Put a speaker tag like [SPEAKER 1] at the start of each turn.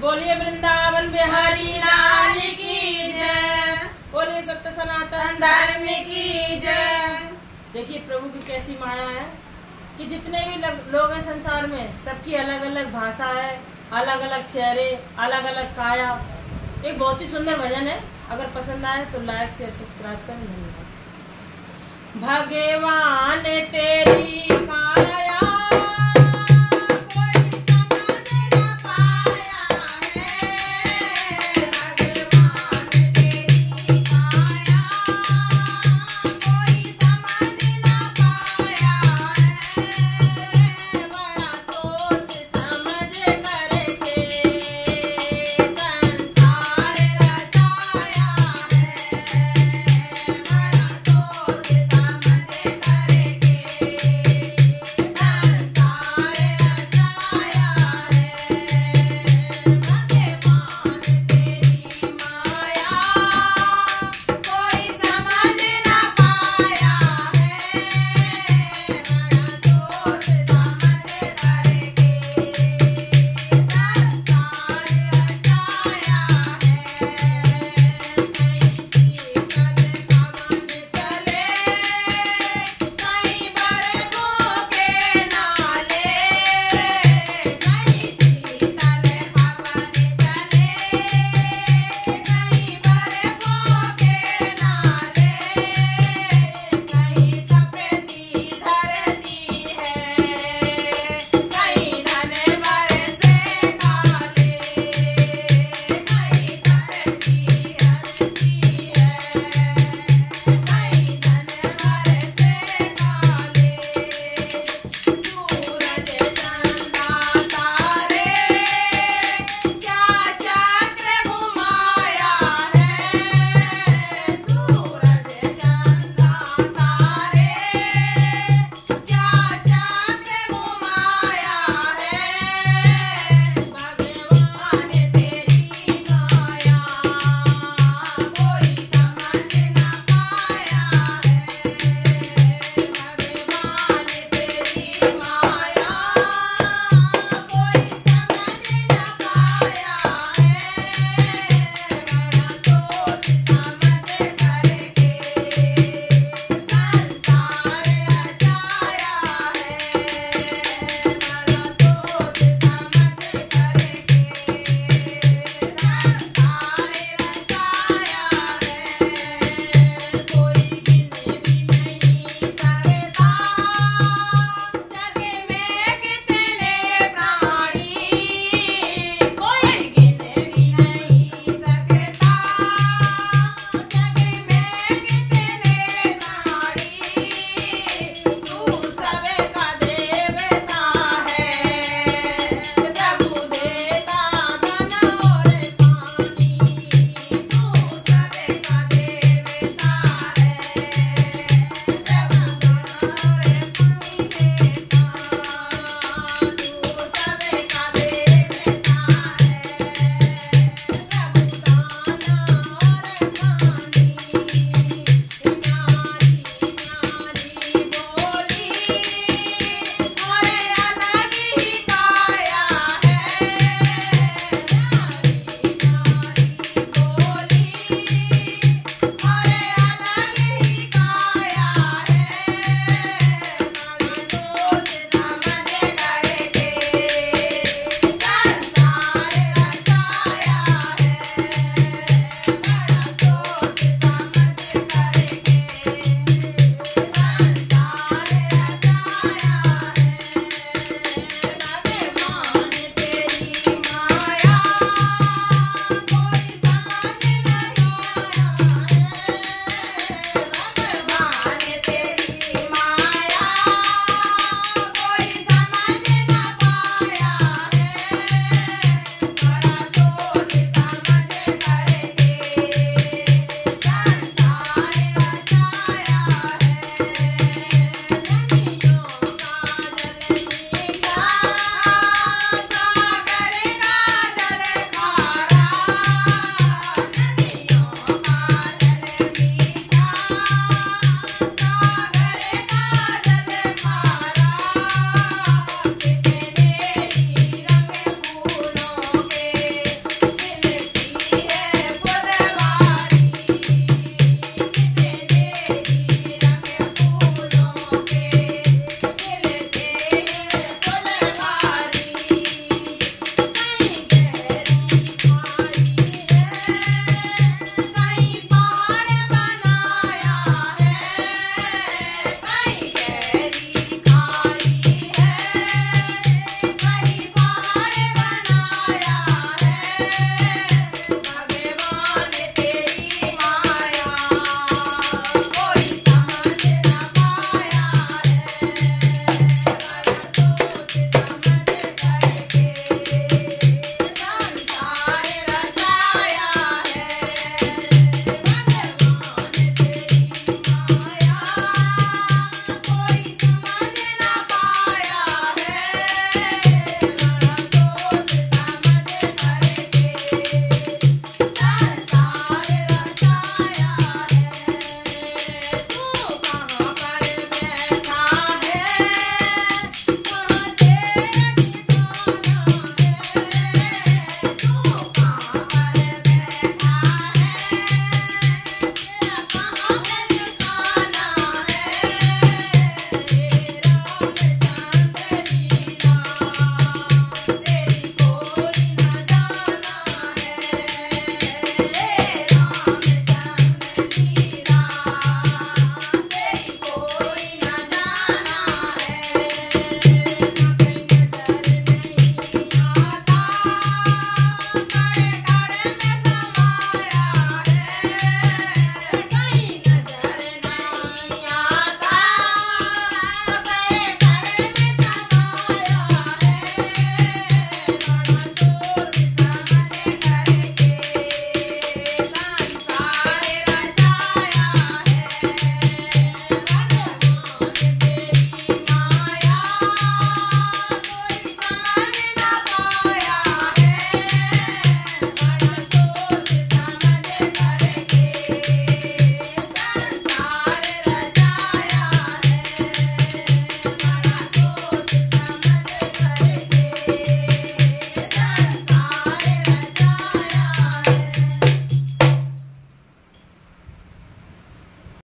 [SPEAKER 1] बोलिए वृंदावन बिहारी, लाल की जय। बोलिए सत्य सनातन धर्म की जय। देखिए प्रभु की कैसी माया है कि जितने भी लग- लोग हैं संसार में, सबकी अलग अलग भाषा है अलग अलग चेहरे अलग अलग काया। एक बहुत ही सुंदर भजन है। अगर पसंद आए तो लाइक, शेयर, सब्सक्राइब करें। धन्यवाद। भगवान तेरी काया